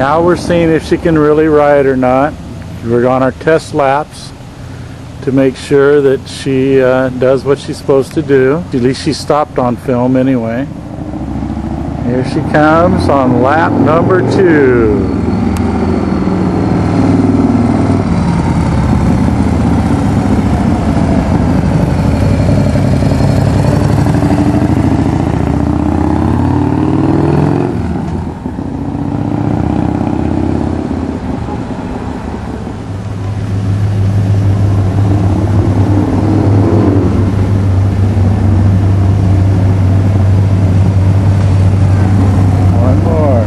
Now we're seeing if she can really ride or not. We're on our test laps to make sure that she uh, does what she's supposed to do. At least she stopped on film anyway. Here she comes on lap number two. One more.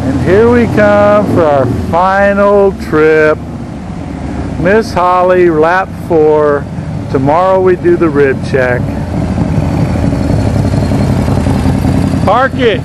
And here we come for our final trip. Miss Holly, lap four. Tomorrow we do the rib check. Park it.